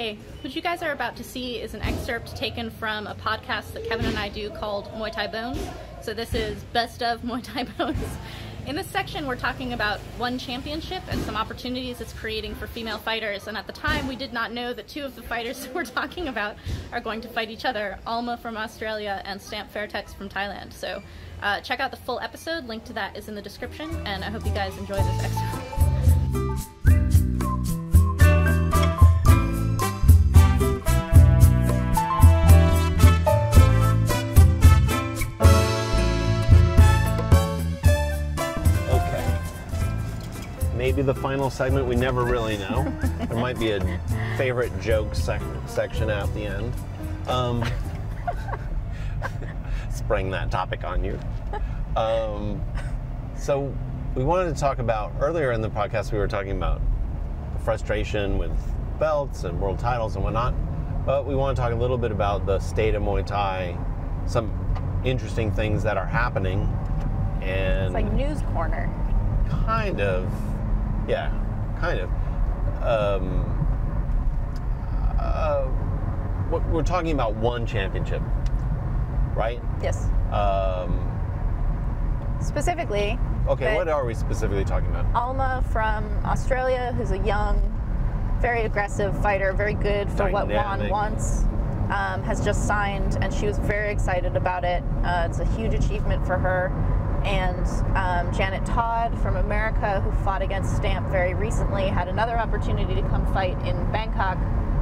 Hey, what you guys are about to see is an excerpt taken from a podcast that Kevin and I do called Muay Thai Bones. So this is Best of Muay Thai Bones. In this section, we're talking about one championship and some opportunities it's creating for female fighters. And at the time, we did not know that two of the fighters we're talking about are going to fight each other Alma from Australia and Stamp Fairtex from Thailand. So uh, check out the full episode. Link to that is in the description. And I hope you guys enjoy this excerpt. Maybe the final segment, we never really know. there might be a favorite joke sec- section at the end. Um, spring that topic on you. Um, so, we wanted to talk about earlier in the podcast, we were talking about frustration with belts and world titles and whatnot. But we want to talk a little bit about the state of Muay Thai, some interesting things that are happening, and It's like news corner. kind of, yeah, kind of. Um, uh, we're talking about one championship, right? Yes. Um, Specifically, okay, what are we specifically talking about? Alma from Australia, who's a young, very aggressive fighter, very good for what One wants, um, has just signed, and she was very excited about it. Uh, it's a huge achievement for her. And um, Janet Todd from America, who fought against Stamp very recently, had another opportunity to come fight in Bangkok.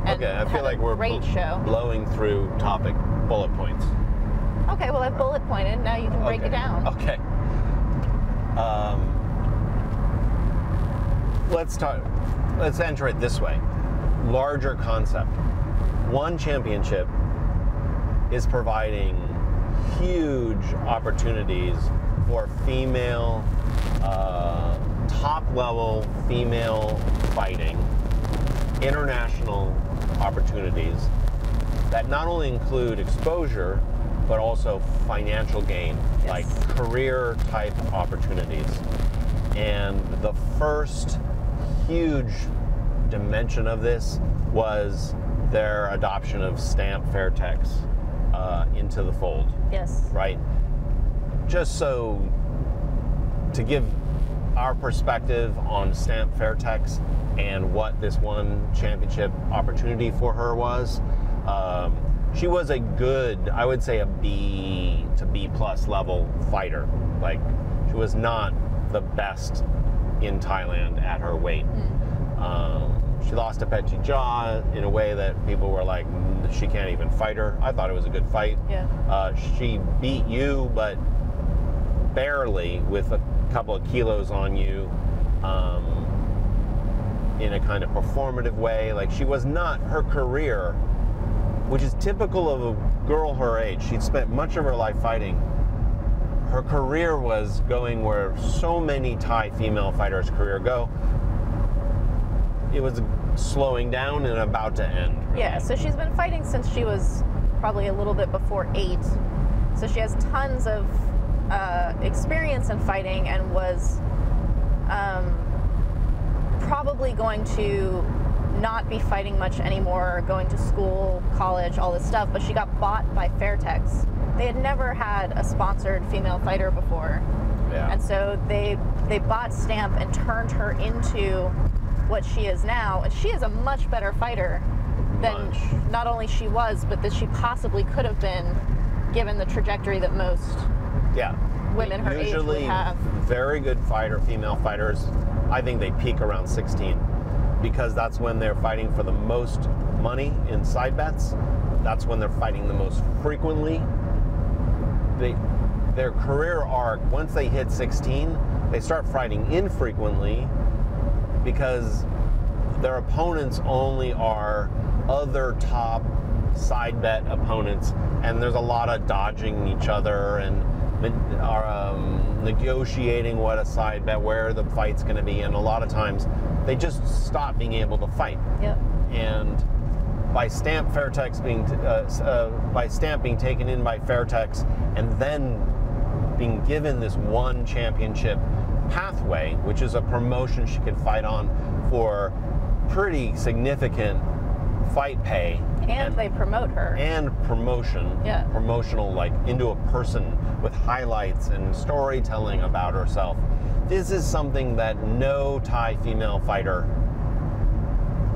And Okay, I feel like we're great bl- show. blowing through topic bullet points. Okay, well I've bullet pointed. Now you can break okay. it down. Okay. Um, let's talk. Let's enter it this way. Larger concept. One championship is providing huge opportunities for female, uh, top level female fighting, international opportunities that not only include exposure but also financial gain, Yes. like career type opportunities. And the first huge dimension of this was their adoption of Stamp Fairtex uh, into the fold Yes. right? Just so to give our perspective on Stamp Fairtex and what this one championship opportunity for her was, um, she was a good, I would say, a B to B plus level fighter. Like she was not the best in Thailand at her weight. Um, she lost to Phetjee Jaa in a way that people were like, "Mm, she can't even fight her. I thought it was a good fight. Yeah. Uh, she beat you, but barely with a couple of kilos on you um, in a kind of performative way. Like she was not her career, which is typical of a girl her age. She'd spent much of her life fighting. Her career was going where so many Thai female fighters' career go. It was slowing down and about to end. really. Yeah, so she's been fighting since she was probably a little bit before eight. So she has tons of uh, experience in fighting and was um, probably going to not be fighting much anymore, going to school, college, all this stuff. But she got bought by Fairtex. They had never had a sponsored female fighter before. Yeah. And so they they bought Stamp and turned her into what she is now. And she is a much better fighter than Much. not only she was, but that she possibly could have been given the trajectory that most Yeah. women her age Usually, have. very good fighter, female fighters, I think they peak around 16 because that's when they're fighting for the most money in side bets. That's when they're fighting the most frequently. They, their career arc, once they hit 16, they start fighting infrequently because their opponents only are other top side bet opponents, and there's a lot of dodging each other and are um, negotiating what a side bet, where the fight's going to be, and a lot of times they just stop being able to fight. Yep. And by Stamp Fairtex being uh, uh, by Stamp being taken in by Fairtex, and then being given this one championship pathway, which is a promotion she could fight on for pretty significant fight pay And they promote her. and promotion, Yeah. promotional like into a person with highlights and storytelling about herself. This is something that no Thai female fighter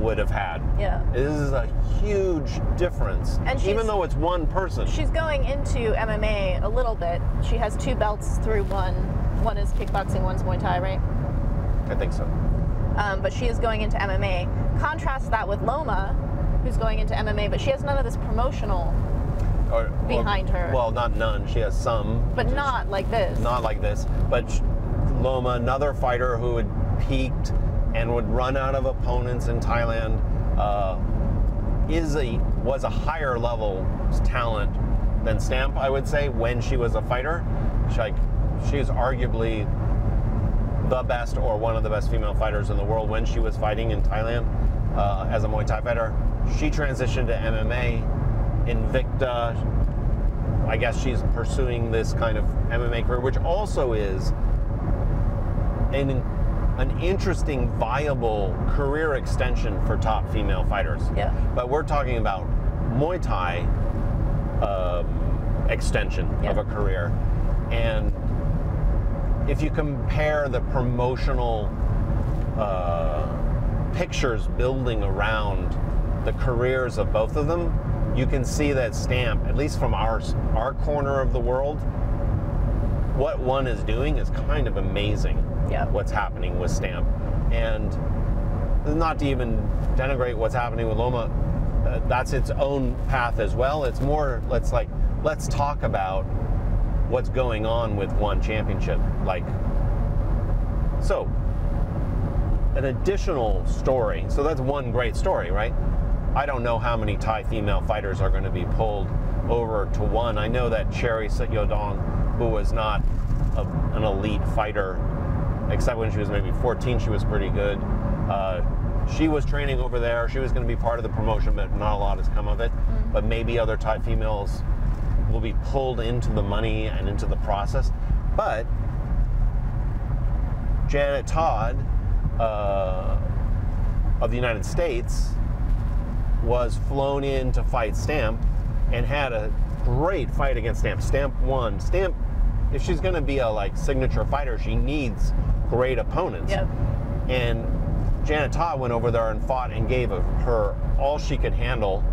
would have had. Yeah. This is a huge difference. And she's- even though it's one person. She's going into MMA a little bit. She has two belts through one. One is kickboxing, one's Muay Thai, right? I think so. Um, but she is going into MMA. Contrast that with Loma, who's going into MMA, but she has none of this promotional, Or, Behind or- her. Well, not none. She has some. but not like this. not like this. But Loma, another fighter who had peaked and would run out of opponents in Thailand, uh, is a was a higher level talent than Stamp, I would say, when she was a fighter. She, like, she's arguably the best or one of the best female fighters in the world when she was fighting in Thailand uh, as a Muay Thai fighter. She transitioned to MMA. Invicta, I guess she's pursuing this kind of MMA career, which also is an an interesting, viable career extension for top female fighters. Yeah. But we're talking about Muay Thai um, extension of a career, and if you compare the promotional uh, pictures building around the careers of both of them, you can see that Stamp, at least from our our corner of the world, what one is doing is kind of amazing. Yeah. What's happening with Stamp, and not to even denigrate what's happening with Loma, uh, that's its own path as well. It's more let's like let's talk about what's going on with one championship. Like, so an additional story. So that's one great story, right? I don't know how many Thai female fighters are going to be pulled over to one. I know that Cherry Sityodtong, who was not a, an elite fighter, except when she was maybe 14, she was pretty good. Uh, she was training over there. She was going to be part of the promotion, but not a lot has come of it. But maybe other Thai females will be pulled into the money and into the process. But Janet Todd uh, of the United States was flown in to fight Stamp and had a great fight against Stamp. Stamp won. Stamp, if she's going to be a like signature fighter, she needs great opponents. Yep. And Janet Todd went over there and fought and gave her all she could handle.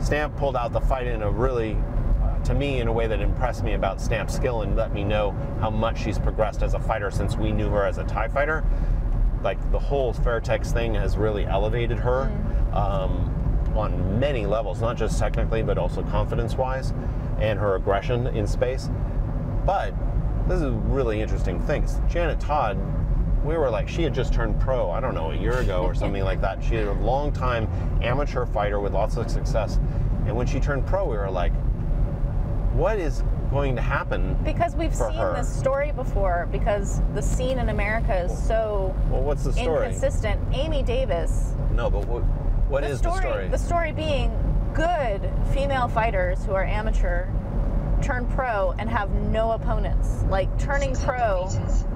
Stamp pulled out the fight in a really, uh, to me, in a way that impressed me about Stamp's skill and let me know how much she's progressed as a fighter since we knew her as a Thai fighter. Like the whole Fairtex thing has really elevated her um, on many levels, not just technically, but also confidence wise and her aggression in space. But this is really interesting things. Janet Todd, we were like, she had just turned pro, I don't know, a year ago or something like that. She had a long time amateur fighter with lots of success. And when she turned pro, we were like, what is going to happen? Because we've For seen her. this story before, because the scene in America is so Well, what's the story? inconsistent. Amy Davis. No, but what, what the is story, the story? The story being good female fighters who are amateur turn pro and have no opponents. Like turning pro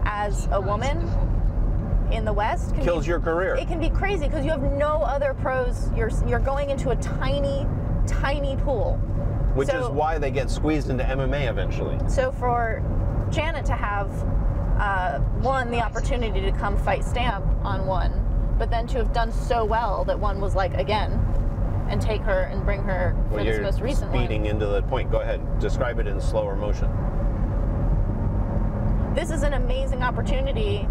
as a woman in the West can Kills be, your career. It can be crazy because you have no other pros. You're you're going into a tiny, tiny pool. Which so- is why they get squeezed into MMA eventually. So for Janet to have uh, one the opportunity to come fight Stamp on one, but then to have done so well that one was like again, and take her and bring her for Well, this you're most recent speeding one. into the point. Go ahead. Describe it in slower motion. This is an amazing opportunity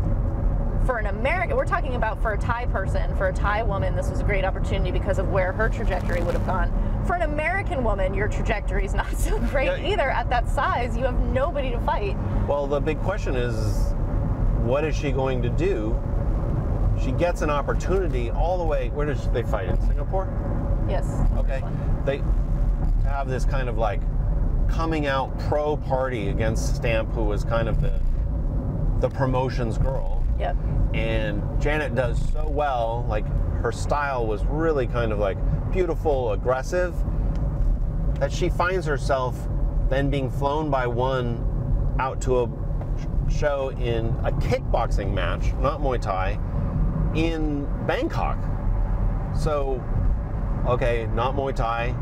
for an American. We're talking about for a Thai person, for a Thai woman. This was a great opportunity because of where her trajectory would have gone. For an American woman, your trajectory is not so great Yeah. either. At that size, you have nobody to fight. Well, the big question is, what is she going to do? She gets an opportunity all the way. Where does they fight in Singapore? Yes. Okay. They have this kind of like coming out pro party against Stamp, who was kind of the the promotions girl. Yep. And Janet does so well. Like her style was really kind of like beautiful, aggressive, that she finds herself then being flown by one out to a show in a kickboxing match, not Muay Thai, in Bangkok. So okay, not Muay Thai,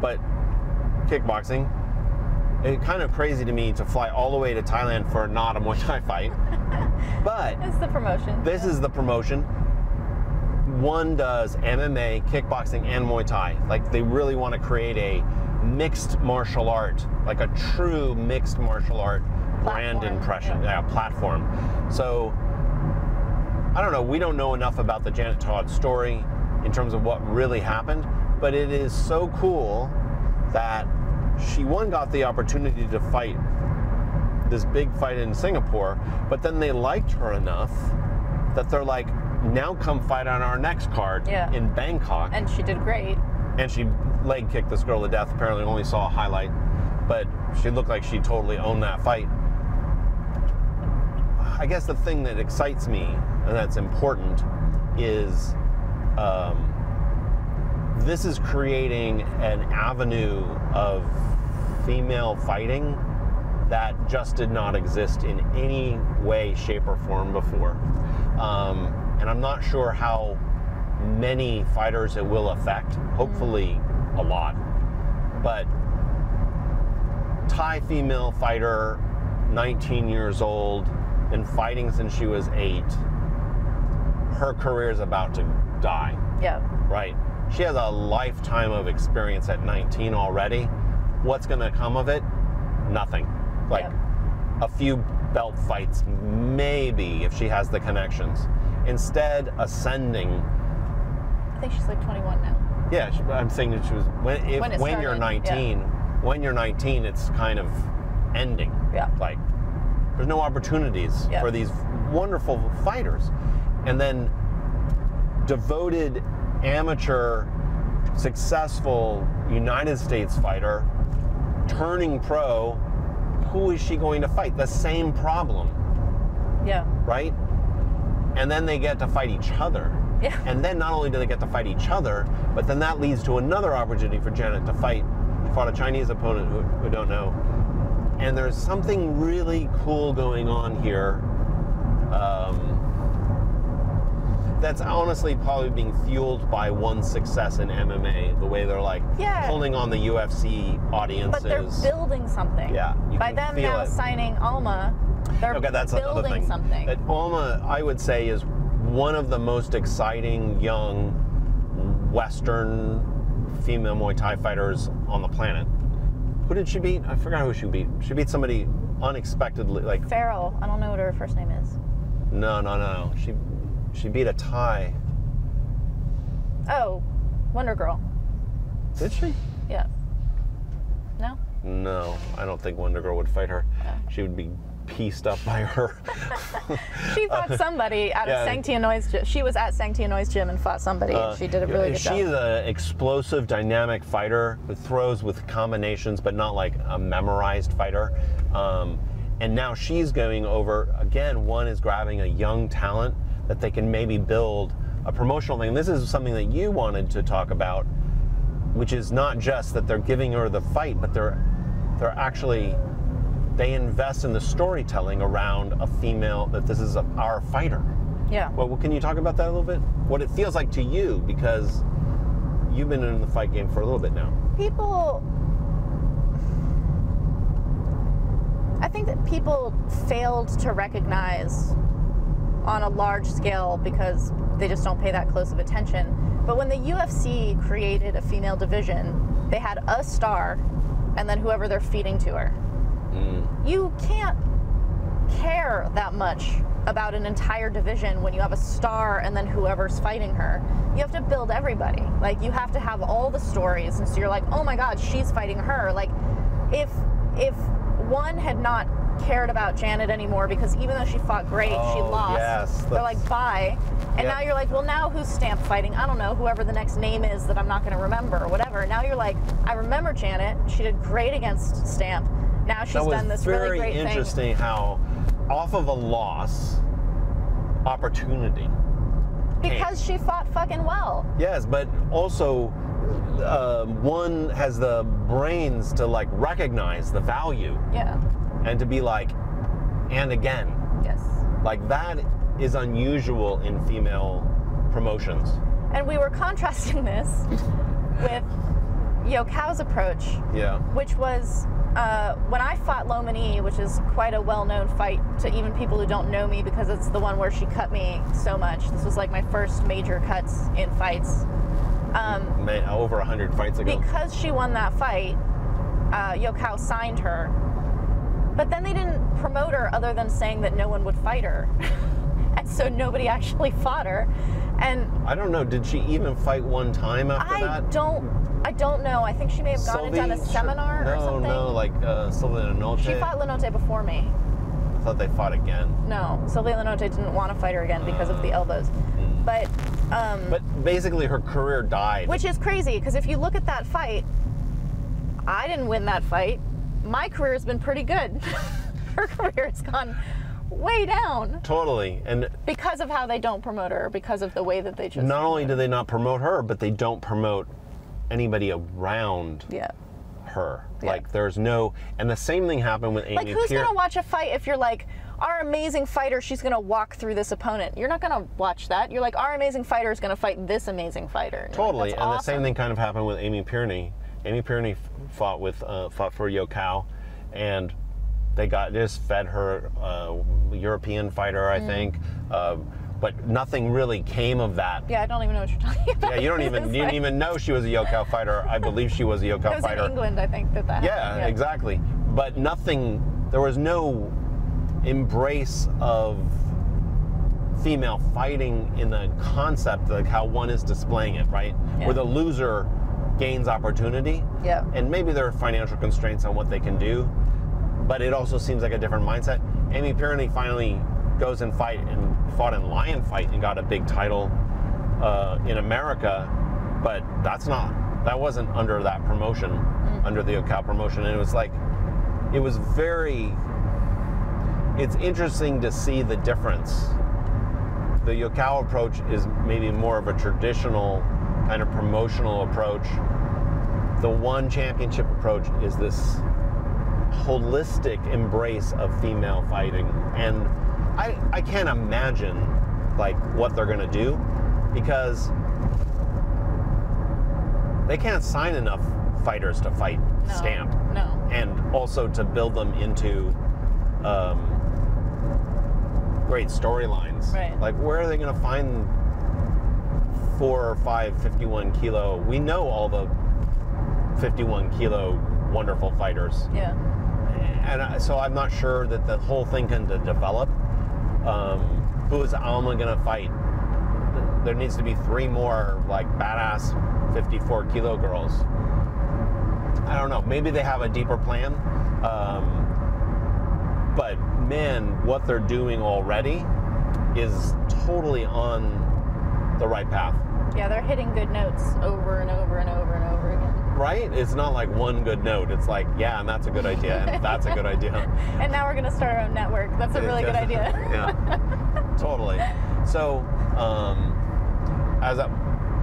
but kickboxing. It's kind of crazy to me to fly all the way to Thailand for not a Muay Thai fight. but It's the promotion. this is the promotion. One does MMA, kickboxing, and Muay Thai. Like they really want to create a mixed martial art, like a true mixed martial art brand Platform, impression, yeah. yeah, platform. So I don't know. We don't know enough about the Janet Todd story in terms of what really happened, but it is so cool that she one got the opportunity to fight this big fight in Singapore, but then they liked her enough that they're like, now come fight on our next card Yeah. in Bangkok. and she did great. And she leg kicked this girl to death. Apparently, only saw a highlight, but she looked like she totally owned that fight. I guess the thing that excites me and that's important is um, this is creating an avenue of female fighting that just did not exist in any way, shape, or form before. Um, and I'm not sure how many fighters it will affect. Hopefully, a lot. But Thai female fighter, 19 years old, been fighting since she was eight. Her career is about to die, Yeah. right? She has a lifetime of experience at 19 already. What's going to come of it? Nothing. Like a few belt fights, maybe if she has the connections. Instead, ascending. I think she's like 21 now. Yeah, she- I'm saying that she was when if, When when, you're started, 19, when you're 19, it's kind of ending. Yeah. Like there's no opportunities Yeah. for these wonderful fighters, and then devoted amateur, successful United States fighter turning pro. Who is she going to fight? The same problem Yeah. right? And then they get to fight each other. Yeah. And then not only do they get to fight each other, but then that leads to another opportunity for Janet to fight. Fought a Chinese opponent who, who don't know. And there's something really cool going on here. Um, that's honestly probably being fueled by one success in MMA, the way they're like Yeah. pulling on the UFC audiences. But they're building something. Yeah, By them now it. signing Alma, they're Okay, that's building thing. something. That Alma, I would say, is one of the most exciting young Western female Muay Thai fighters on the planet. Who did she beat? I forgot who she beat. She beat somebody unexpectedly. Like Farrell, I don't know what her first name is. no, no, no. She she beat a Thai. Oh, Wonder Girl. Did she? Yeah. No? No, I don't think Wonder Girl would fight her. Oh. She would be pieced up by her. She fought somebody at yeah. a Sangtiennoi's gym. She was at Sangtiennoi's gym and fought somebody. Uh, and she did a really good job. is an explosive, dynamic fighter who throws with combinations, but not like a memorized fighter. Um, and now she's going over again. One is grabbing a young talent that they can maybe build a promotional thing. This is something that you wanted to talk about, which is not just that they're giving her the fight, but they're they're actually they invest in the storytelling around a female that this is a, our fighter. yeah. Well, well, can you talk about that a little bit? What it feels like to you, because you've been in the fight game for a little bit now. people I think that people failed to recognize on a large scale because they just don't pay that close of attention. But when the UFC created a female division, they had a star and then whoever they're feeding to her. Hmm. You can't care that much about an entire division when you have a star and then whoever's fighting her. You have to build everybody. Like you have to have all the stories and so you're like, "Oh my god, she's fighting her." Like if if one had not cared about Janet anymore because even though she fought great, she Oh, lost. yes, they're like, "Bye." And Yeah. now you're like, "Well, now who's Stamp fighting? I don't know, whoever the next name is that I'm not going to remember or whatever." Now you're like, "I remember Janet. She did great against Stamp. Now she's done this very really great thing." Very interesting how, off of a loss, opportunity. Because she fought fucking well. Yes, but also uh, one has the brains to like recognize the value Yeah. And to be like, and again, Yes. like that is unusual in female promotions. And we were contrasting this with Yokkao's approach, Yeah. which was uh, when I fought Lomini, which is quite a well-known fight to even people who don't know me because it's the one where she cut me so much. This was like my first major cuts in fights. Um, Man, over 100 fights ago. because she won that fight, uh, Yokkao signed her. But then they didn't promote her other than saying that no one would fight her. and so nobody actually fought her. And I don't know. Did she even fight one time after I that? don't I don't know. I think she may have gone and done a Sylvie? seminar no, or something. No, like uh, Sylvia Lenote. she fought Lenote before me. I thought they fought again. No, Sylvia Lenote didn't want to fight her again because of the elbows. But um But basically, her career died. Which is crazy because if you look at that fight, I didn't win that fight. My career has been pretty good. her career has gone way down totally. And because of how they don't promote her, because of the way that they just. not only do they not promote her, but they don't promote anybody around Yeah. her. Yeah. Like, there's no. And the same thing happened with Amy Like, who's Pier- gonna watch a fight if you're like, our amazing fighter, she's gonna walk through this opponent? You're not gonna watch that. You're like, our amazing fighter is gonna fight this amazing fighter. And like, Totally, "That's and the same thing kind of happened with Amy Pierney. Amy Pierney fought with uh, fought for Yokkao, and they got just fed her uh, European fighter, Mm. I think, uh, but nothing really came of that. Yeah, I don't even know what you're talking about. Yeah, you don't even you didn't like- even know she was a Yokkao fighter. I believe she was a It Yokkao was fighter. in England, I think that that. Yeah, happened. exactly. But nothing. There was no embrace of female fighting in the concept, like how one is displaying it, right? Yeah. Where the loser gains opportunity. Yeah. And maybe there are financial constraints on what they can do, but it also seems like a different mindset. Amy Pierney finally goes and fight and fought in Lion Fight and got a big title uh, in America, but that's not that wasn't under that promotion, under the Yokkao promotion, and it was like it was very. It's interesting to see the difference. The Yokkao approach is maybe more of a traditional kind of promotional approach. The one championship approach is this holistic embrace of female fighting. And I, I can't imagine like what they're gonna do because they can't sign enough fighters to fight No, stamp No. and also to build them into um, great storylines. Right. Like, where are they going to find four or five 51 kilo? We know all the 51 kilo wonderful fighters. Yeah. And I- so I'm not sure that the whole thing can develop. Um, who is Alma going to fight? There needs to be three more like badass 54 kilo girls. I don't know. Maybe they have a deeper plan. Um, but man, what they're doing already is totally on the right path. Yeah, they're hitting good notes over and over and over and over. Right? It's not like one good note. It's like, yeah, and that's a good idea, and that's a good idea. And now we're gonna start our own network. That's a really good idea. yeah, totally. So, um, as a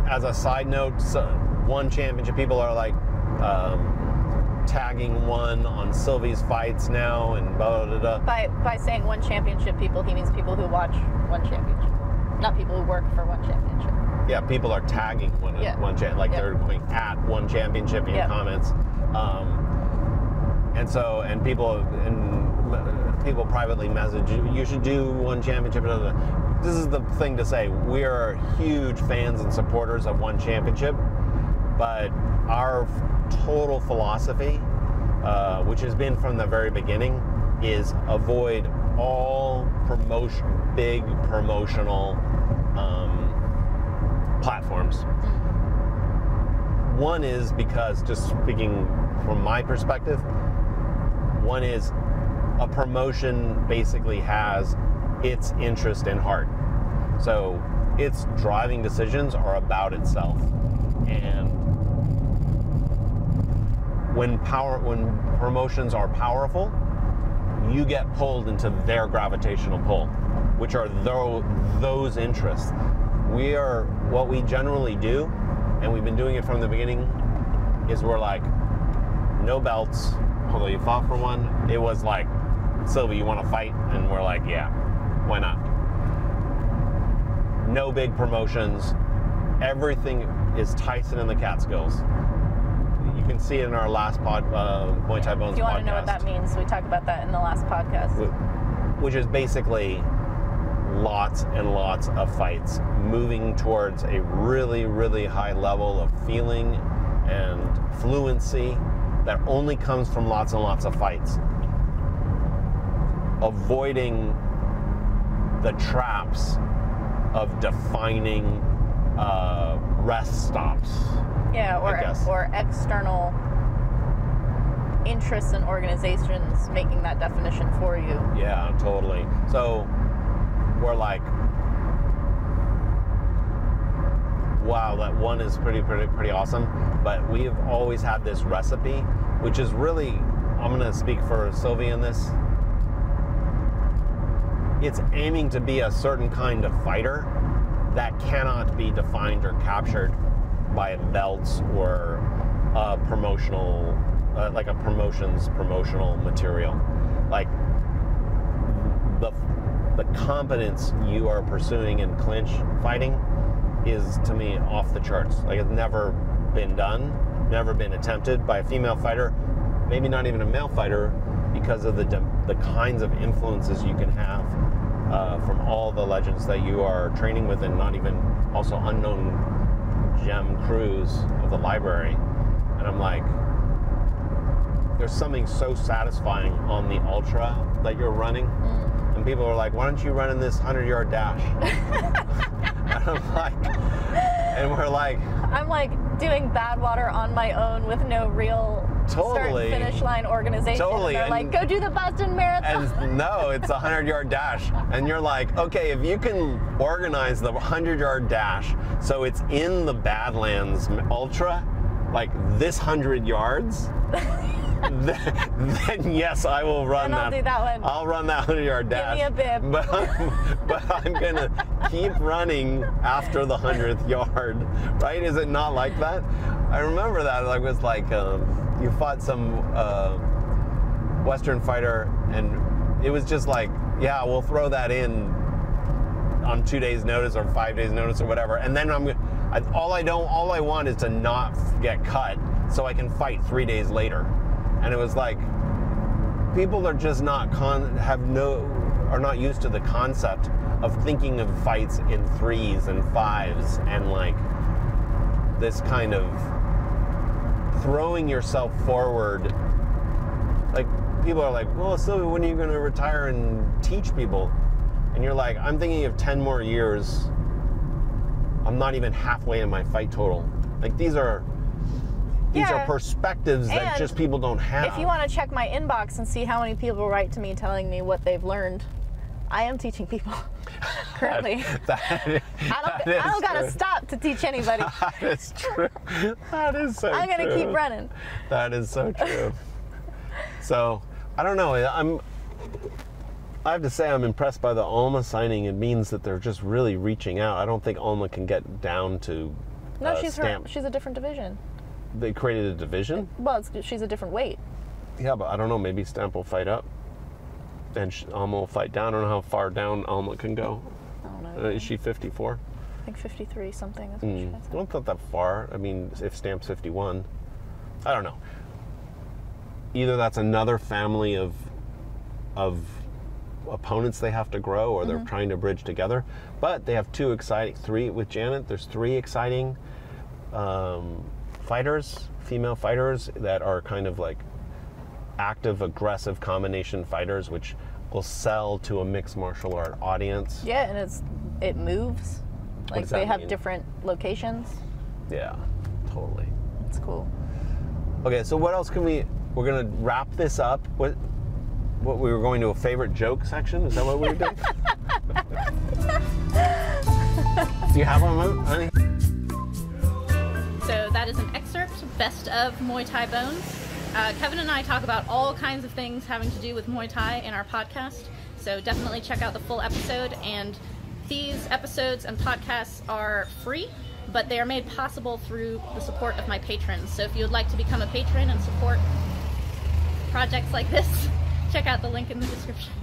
as a side note, so one championship people are like um, tagging one on Sylvie's fights now, and blah blah. blah. By by saying one championship people, he means people who watch one championship, not people who work for one championship. Yeah, people are tagging one Yeah. one cha- like Yeah. they're going at one championship in Yeah. comments. Um, and so, and people and people privately message you. You should do one championship. blah. This is the thing to say. We are huge fans and supporters of one championship, but our total philosophy, uh, which has been from the very beginning, is avoid all promotion, big promotional um, platforms. One is because, just speaking from my perspective, one is a promotion basically has its interest in heart. So its driving decisions are about itself. And when power when promotions are powerful, you get pulled into their gravitational pull, which are tho- those interests. We are what we generally do, and we've been doing it from the beginning, is we're like, no belts. Although you fought for one, it was like, Sylvie, you want to fight? And we're like, yeah, why not? No big promotions, everything is Tyson and the Catskills. You can see it in our last pod, uh, Muay Thai Bones If you want podcast, to know what that means, we talked about that in the last podcast. which is basically lots and lots of fights, moving towards a really, really high level of feeling and fluency that only comes from lots and lots of fights. Avoiding the traps of defining uh, rest stops. Yeah, or or external interests and organizations making that definition for you. Yeah, totally. So we're like, wow, that one is pretty, pretty, pretty awesome. But we have always had this recipe, which is really, I'm going to speak for Sylvie in this. It's aiming to be a certain kind of fighter that cannot be defined or captured by belts or uh, promotional, uh, like a promotions promotional material. Like the the competence you are pursuing in clinch fighting is to me off the charts. Like it's never been done, never been attempted by a female fighter, maybe not even a male fighter, because of the the kinds of influences you can have uh, from all the legends that you are training with, and not even also unknown gem krus of the library. And I'm like, there's something so satisfying on the ultra that you're running and people are like, "Why don't you run in this hundred-yard dash?" and I'm like, and we're like, I'm like doing Badwater on my own with no real Totally. start finish line organization. Totally, They're and- like, go do the Boston Marathon. and no, it's a hundred-yard dash, and you're like, okay, if you can organize the hundred-yard dash so it's in the Badlands Ultra, like this hundred yards. then, then yes, I will run Then I'll that. do that one. I'll run that hundred yard Give me a bib. But I'm, but I'm gonna keep running after the hundredth yard, right? Is it not like that? I remember that. Like was like um, you fought some uh, Western fighter, and it was just like, yeah, we'll throw that in on two days' notice or five days' notice or whatever, and then I'm. I, all I don't, all I want is to not get cut, so I can fight three days later. And it was like, people are just not con have no are not used to the concept of thinking of fights in threes and fives and like this kind of throwing yourself forward. Like people are like well Sylvia when are you going to retire and teach people? And you're like i'm thinking of 10 more years. I'm not even halfway in my fight total. Like these are these Yeah. are perspectives that And just people don't have If you want to check my inbox and see how many people write to me telling me what they've learned, I am teaching people currently. that, I don't, I don't gotta stop to teach anybody. That is true. That is so true. I'm gonna true. keep running. That is so true. so, I don't know. I'm. I have to say, I'm impressed by the Alma signing. It means that they're just really reaching out. I don't think Alma can get down to. No, uh, she's her. She's a different division. They created a division. Well, it's, she's a different weight. Yeah, but I don't know. Maybe Stamp will fight up, and sh- Alma will fight down. I don't know how far down Alma can go. I don't Uh, know. is she 54? I think 53 something. Is what she Mm. I don't think that far. I mean, if Stamp's 51, I don't know. Either that's another family of of opponents they have to grow, or they're trying to bridge together. But they have two exciting, three with Janet. There's three exciting um, fighters, female fighters that are kind of like active, aggressive combination fighters, which will sell to a mixed martial art audience. Yeah, and it's it moves. Like does they have mean? different locations. Yeah, totally. It's cool. Okay, so what else can we? We're gonna wrap this up. What? What we were going to a favorite joke section? Is that what we were doing? Do you have one, honey? Best of Muay Thai Bones. Uh, Kevin and I talk about all kinds of things having to do with Muay Thai in our podcast. So definitely check out the full episode. And these episodes and podcasts are free, but they are made possible through the support of my patrons. So if you would like to become a patron and support projects like this, check out the link in the description.